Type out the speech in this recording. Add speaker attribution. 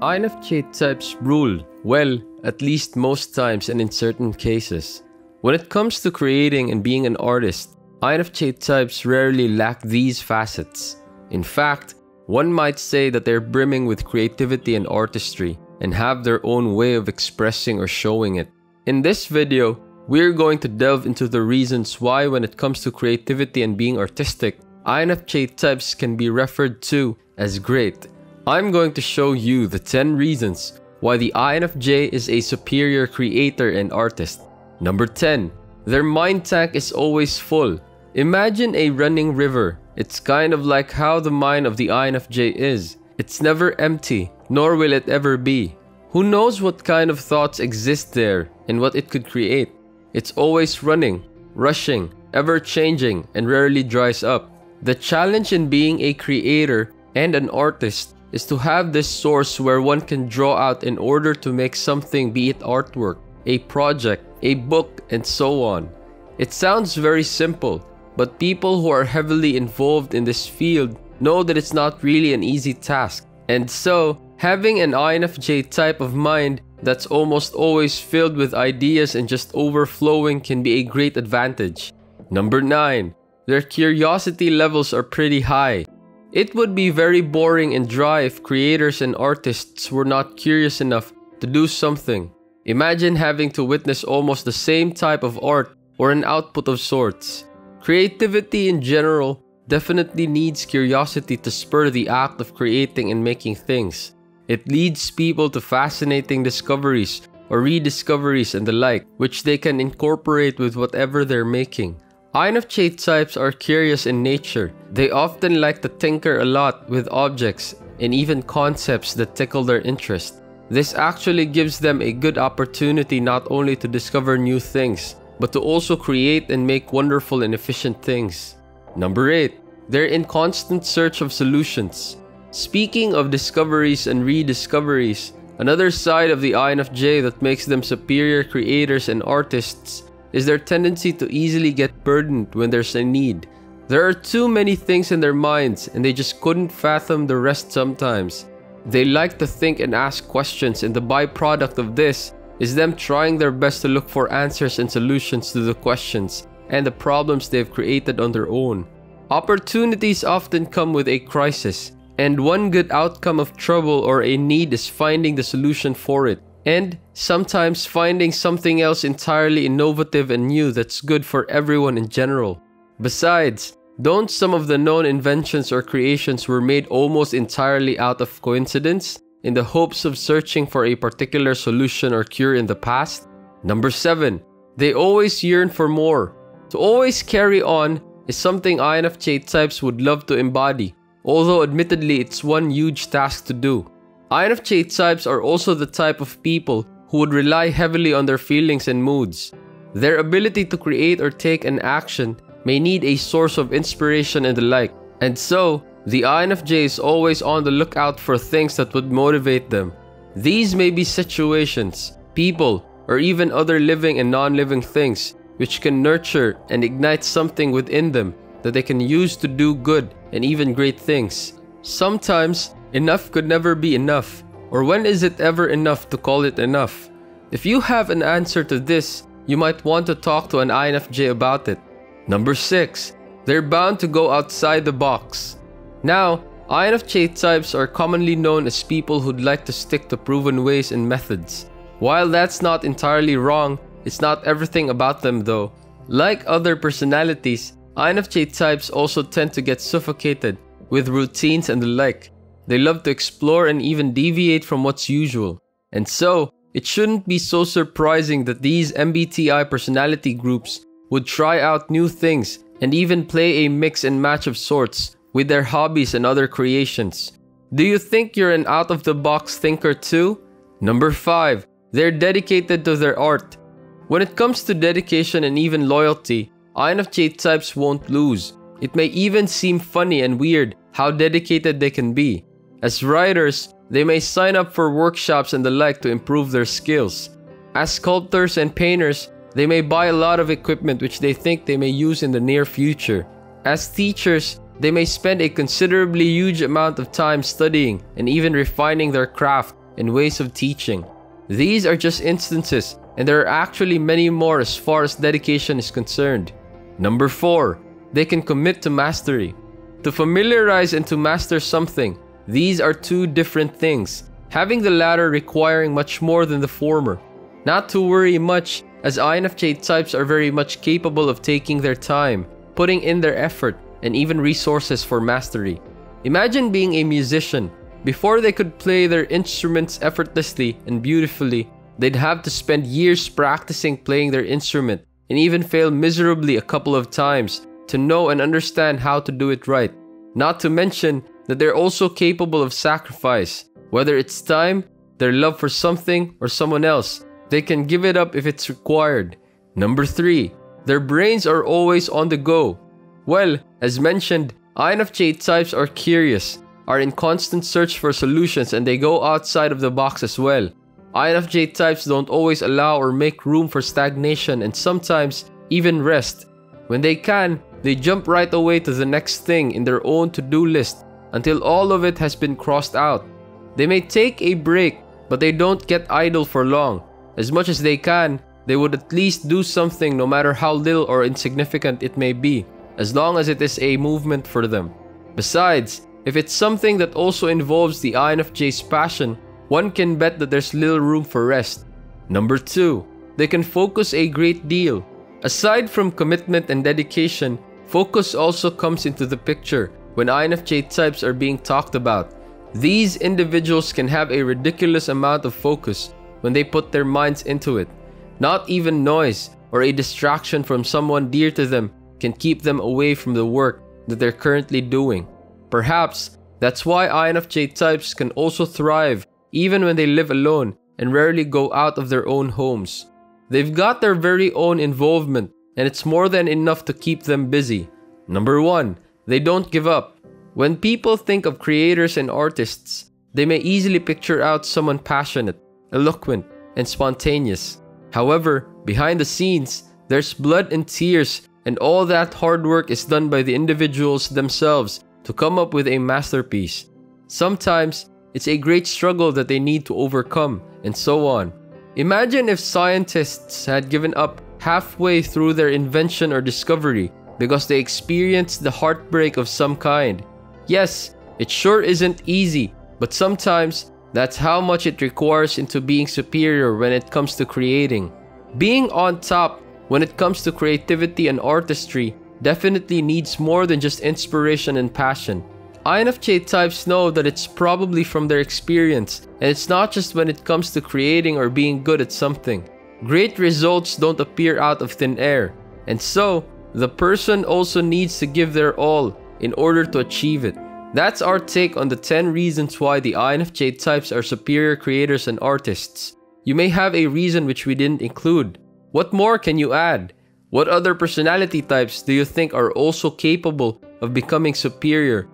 Speaker 1: INFJ types rule, well, at least most times and in certain cases. When it comes to creating and being an artist, INFJ types rarely lack these facets. In fact, one might say that they're brimming with creativity and artistry and have their own way of expressing or showing it. In this video, we're going to delve into the reasons why when it comes to creativity and being artistic, INFJ types can be referred to as great. I'm going to show you the 10 reasons why the INFJ is a superior creator and artist. Number 10. Their mind tank is always full. Imagine a running river. It's kind of like how the mind of the INFJ is. It's never empty, nor will it ever be. Who knows what kind of thoughts exist there and what it could create? It's always running, rushing, ever changing, and rarely dries up. The challenge in being a creator and an artist is to have this source where one can draw out in order to make something, be it artwork, a project, a book, and so on. It sounds very simple, but people who are heavily involved in this field know that it's not really an easy task. And so, having an INFJ type of mind that's almost always filled with ideas and just overflowing can be a great advantage. Number 9. Their curiosity levels are pretty high. It would be very boring and dry if creators and artists were not curious enough to do something. Imagine having to witness almost the same type of art or an output of sorts. Creativity in general definitely needs curiosity to spur the act of creating and making things. It leads people to fascinating discoveries or rediscoveries and the like, which they can incorporate with whatever they're making. INFJ types are curious in nature. They often like to tinker a lot with objects and even concepts that tickle their interest. This actually gives them a good opportunity not only to discover new things, but to also create and make wonderful and efficient things. Number 8. They're in constant search of solutions. Speaking of discoveries and rediscoveries, another side of the INFJ that makes them superior creators and artists is their tendency to easily get burdened when there's a need. There are too many things in their minds and they just couldn't fathom the rest sometimes. They like to think and ask questions and the byproduct of this is them trying their best to look for answers and solutions to the questions and the problems they've created on their own. Opportunities often come with a crisis and one good outcome of trouble or a need is finding the solution for it. And sometimes finding something else entirely innovative and new that's good for everyone in general. Besides, don't some of the known inventions or creations were made almost entirely out of coincidence in the hopes of searching for a particular solution or cure in the past? Number 7. They always yearn for more. To always carry on is something INFJ types would love to embody although admittedly it's one huge task to do. INFJ types are also the type of people who would rely heavily on their feelings and moods. Their ability to create or take an action may need a source of inspiration and the like, and so, the INFJ is always on the lookout for things that would motivate them. These may be situations, people, or even other living and non-living things which can nurture and ignite something within them that they can use to do good and even great things. Sometimes, enough could never be enough, or when is it ever enough to call it enough? If you have an answer to this, you might want to talk to an INFJ about it. Number 6. They're bound to go outside the box. Now, INFJ types are commonly known as people who'd like to stick to proven ways and methods. While that's not entirely wrong, it's not everything about them though. Like other personalities, INFJ types also tend to get suffocated with routines and the like. They love to explore and even deviate from what's usual. And so, it shouldn't be so surprising that these MBTI personality groups would try out new things and even play a mix and match of sorts with their hobbies and other creations. Do you think you're an out of the box thinker too? Number 5. They're dedicated to their art. When it comes to dedication and even loyalty, INFJ types won't lose. It may even seem funny and weird how dedicated they can be. As writers, they may sign up for workshops and the like to improve their skills. As sculptors and painters, they may buy a lot of equipment which they think they may use in the near future. As teachers, they may spend a considerably huge amount of time studying and even refining their craft and ways of teaching. These are just instances, and there are actually many more as far as dedication is concerned. Number 4. They can commit to mastery. To familiarize and to master something, these are two different things, having the latter requiring much more than the former. Not to worry much, as INFJ types are very much capable of taking their time, putting in their effort, and even resources for mastery. Imagine being a musician. Before they could play their instruments effortlessly and beautifully, they'd have to spend years practicing playing their instrument and even fail miserably a couple of times to know and understand how to do it right. Not to mention that they're also capable of sacrifice, whether it's time, their love for something, or someone else. They can give it up if it's required. Number 3. Their brains are always on the go. Well, as mentioned, INFJ types are curious, are in constant search for solutions, and they go outside of the box as well. INFJ types don't always allow or make room for stagnation and sometimes even rest. When they can, they jump right away to the next thing in their own to do list until all of it has been crossed out. They may take a break, but they don't get idle for long. As much as they can, they would at least do something no matter how little or insignificant it may be, as long as it is a movement for them. Besides, if it's something that also involves the INFJ's passion, one can bet that there's little room for rest. Number 2. They can focus a great deal. Aside from commitment and dedication, focus also comes into the picture when INFJ types are being talked about. These individuals can have a ridiculous amount of focus when they put their minds into it. Not even noise or a distraction from someone dear to them can keep them away from the work that they're currently doing. Perhaps that's why INFJ types can also thrive even when they live alone and rarely go out of their own homes. They've got their very own involvement, and it's more than enough to keep them busy. Number 1. They don't give up. When people think of creators and artists, they may easily picture out someone passionate, eloquent, and spontaneous. However, behind the scenes, there's blood and tears, and all that hard work is done by the individuals themselves to come up with a masterpiece. Sometimes, it's a great struggle that they need to overcome, and so on. Imagine if scientists had given up halfway through their invention or discovery because they experienced the heartbreak of some kind. Yes, it sure isn't easy, but sometimes that's how much it requires into being superior when it comes to creating. Being on top when it comes to creativity and artistry definitely needs more than just inspiration and passion. INFJ types know that it's probably from their experience, and it's not just when it comes to creating or being good at something. Great results don't appear out of thin air, and so, the person also needs to give their all in order to achieve it. That's our take on the 10 reasons why the INFJ types are superior creators and artists. You may have a reason which we didn't include. What more can you add? What other personality types do you think are also capable of becoming superior